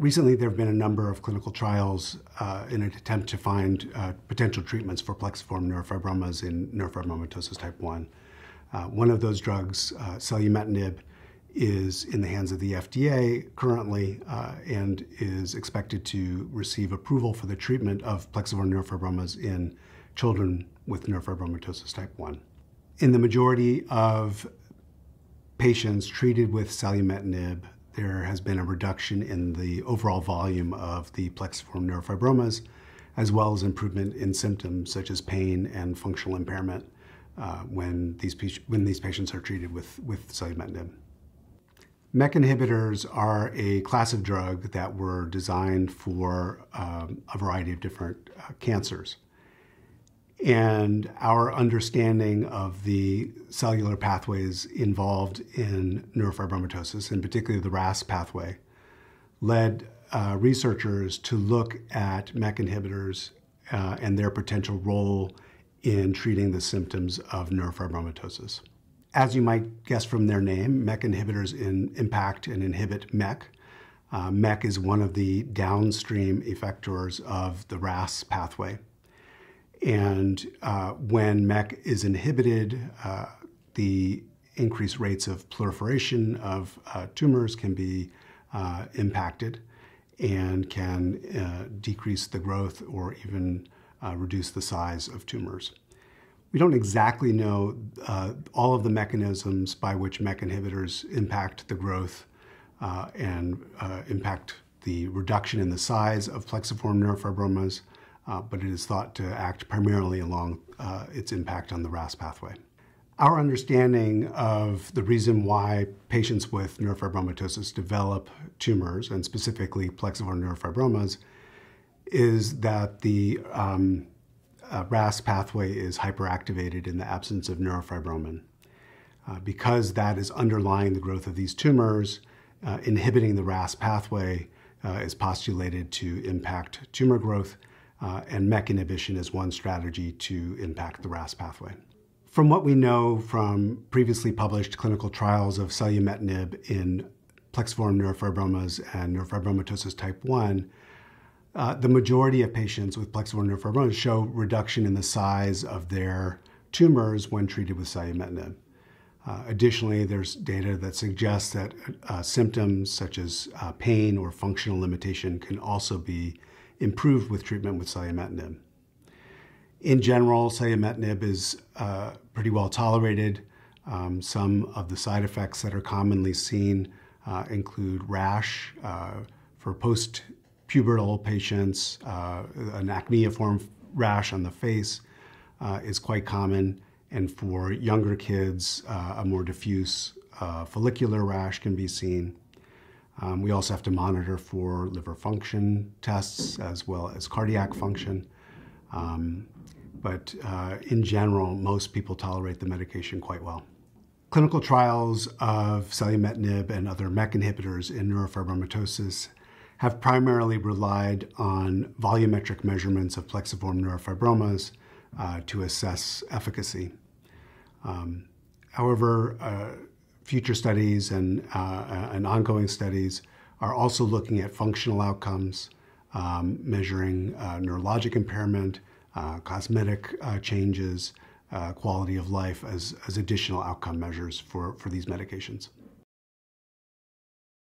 Recently, there have been a number of clinical trials uh, in an attempt to find uh, potential treatments for plexiform neurofibromas in neurofibromatosis type 1. Uh, one of those drugs, uh, selumetinib, is in the hands of the FDA currently uh, and is expected to receive approval for the treatment of plexiform neurofibromas in children with neurofibromatosis type 1. In the majority of patients treated with selumetinib, there has been a reduction in the overall volume of the plexiform neurofibromas, as well as improvement in symptoms such as pain and functional impairment uh, when, these, when these patients are treated with, with selumetinib. MEK inhibitors are a class of drug that were designed for um, a variety of different uh, cancers. And our understanding of the cellular pathways involved in neurofibromatosis, and particularly the RAS pathway, led uh, researchers to look at MEK inhibitors uh, and their potential role in treating the symptoms of neurofibromatosis. As you might guess from their name, MEK inhibitors in, impact and inhibit MEK. Uh, MEK is one of the downstream effectors of the RAS pathway. And uh, when MEK is inhibited, uh, the increased rates of proliferation of uh, tumors can be uh, impacted and can uh, decrease the growth or even uh, reduce the size of tumors. We don't exactly know all of the mechanisms by which MEK inhibitors impact the growth and impact the reduction in the size of plexiform neurofibromas uh, but it is thought to act primarily along uh, its impact on the RAS pathway. Our understanding of the reason why patients with neurofibromatosis develop tumors, and specifically plexiform neurofibromas, is that the um, uh, RAS pathway is hyperactivated in the absence of neurofibromin. Uh, because that is underlying the growth of these tumors, uh, inhibiting the RAS pathway uh, is postulated to impact tumor growth uh, and MEK inhibition is one strategy to impact the RAS pathway. From what we know from previously published clinical trials of selumetinib in plexiform neurofibromas and neurofibromatosis type 1, uh, the majority of patients with plexiform neurofibromas show reduction in the size of their tumors when treated with selumetinib. Uh, additionally, there's data that suggests that uh, symptoms such as uh, pain or functional limitation can also be improved with treatment with selumetinib. In general, selumetinib is uh, pretty well tolerated. Um, some of the side effects that are commonly seen uh, include rash uh, for post-pubertal patients, uh, an acneiform rash on the face uh, is quite common, and for younger kids, uh, a more diffuse follicular rash can be seen. Um, we also have to monitor for liver function tests as well as cardiac function. Um, but uh, in general, most people tolerate the medication quite well. Clinical trials of selumetinib and other MEK inhibitors in neurofibromatosis have primarily relied on volumetric measurements of plexiform neurofibromas uh, to assess efficacy. Um, however, uh, future studies and, uh, and ongoing studies are also looking at functional outcomes, um, measuring uh, neurologic impairment, uh, cosmetic uh, changes, uh, quality of life as, as additional outcome measures for, for these medications.